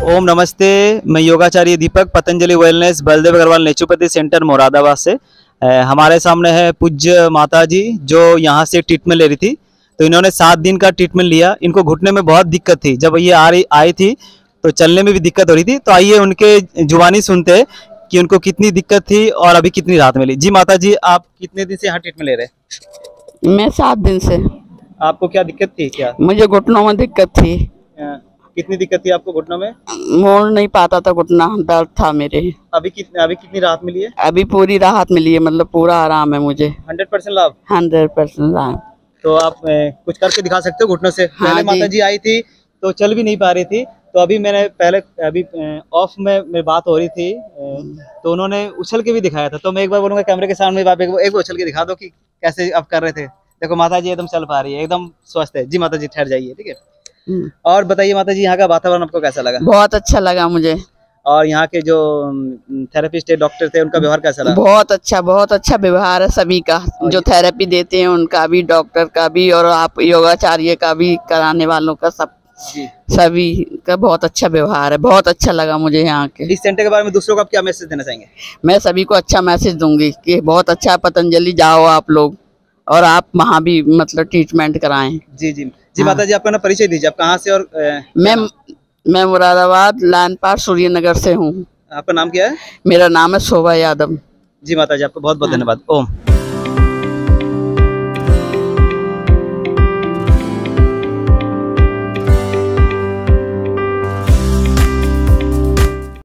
ओम नमस्ते मैं योगाचार्य Deepak Patanjali wellness Baldev Agrawal naturopathy centre Moradabad से। हमारे सामने है पूज्य माता जी जो यहाँ से ट्रीटमेंट ले रही थी। तो इन्होंने सात दिन का ट्रीटमेंट लिया। इनको घुटने में बहुत दिक्कत थी। जब ये आ रही आई थी तो चलने में भी दिक्कत हो रही थी। तो आइए उनके जुबानी सुनते हैं कि उनको कितनी दिक्कत थी और अभी कितनी राहत मिली। जी माता जी आप कितने दिन से यहाँ ट्रीटमेंट ले रहे मैं सात दिन से। आपको क्या दिक्कत थी क्या? मुझे घुटनों में दिक्कत थी। कितनी दिक्कत थी आपको घुटनों में? मोड़ नहीं पाता था घुटना दर्द था मेरे। अभी कितनी अभी कितनी राहत मिली है? अभी पूरी राहत मिली है मतलब पूरा आराम है मुझे। हंड्रेड परसेंट लाभ? हंड्रेड परसेंट आराम तो आप कुछ करके दिखा सकते हो घुटनों से? हाँ पहले माता जी आई थी तो चल भी नहीं पा रही थी। तो अभी मैंने पहले अभी ऑफ़ में मेरी बात हो रही थी तो उन्होंने उछल के भी दिखाया था। तो मैं एक बार बोलूँगा कैमरे के सामने आप एक, बार उछल के दिखा दो कि कैसे आप कर रहे थे। देखो माता जी एकदम चल पा रही है एकदम स्वस्थ है। जी माता जी ठहर जाइए ठीक है? हम्म। और बताइए माता जी यहाँ का वातावरण आपको कैसा लगा? बहुत अच्छा लगा मुझे। और यहाँ के जो थेरेपिस्ट है डॉक्टर थे उनका व्यवहार कैसा लगा बहुत अच्छा बहुत अच्छा व्यवहार है सभी का। जो थेरेपी देते हैं उनका भी डॉक्टर का भी और आप योगाचार्य का भी कराने वालों का सब सभी का बहुत अच्छा व्यवहार है। बहुत अच्छा लगा मुझे यहाँ के। इस सेंटर के बारे में दूसरों को आप क्या मैसेज देना चाहेंगे? मैं सभी को अच्छा मैसेज दूँगी कि बहुत अच्छा पतंजलि जाओ आप लोग और आप वहाँ भी मतलब ट्रीटमेंट कराएँ। जी जी। जी हाँ। माता जी आपका ना परिचय दीजिए आप कहाँ से और मैं मैं मुरादाबाद लाइन पार सूर्यनगर से हूँ। आपका नाम क्या है? मेरा नाम है शोभा यादव। जी माता जी आपको बहुत बहुत धन्यवाद। ओम।